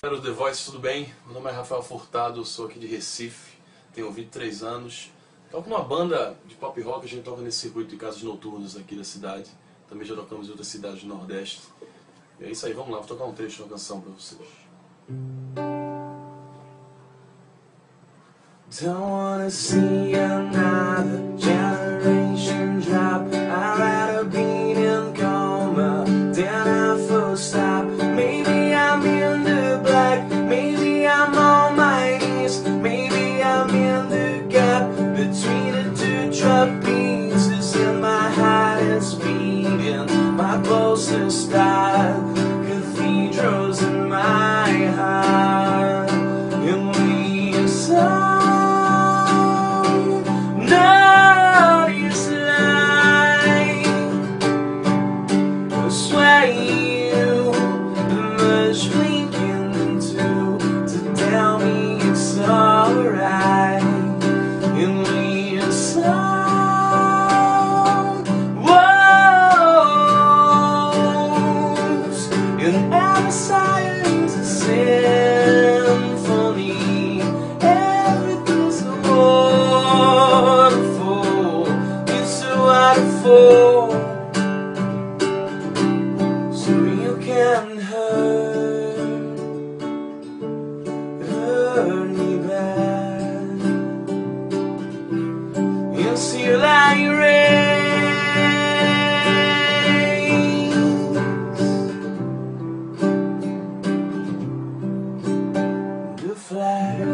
Galera do The Voice, tudo bem? Meu nome é Rafael Furtado, sou aqui de Recife, tenho 23 anos. Toco numa banda de pop rock, a gente toca nesse circuito de casas noturnas aqui da cidade. Também já tocamos em outras cidades do Nordeste. E é isso aí, vamos lá, vou tocar um trecho de uma canção pra vocês. Don't wanna see another pulse cathedrals in my heart, and we are not life Sway you much winking to To tell me it's alright. And we are so and science a symphony. Everything's. It's. So you can hurt, hurt me bad. fly.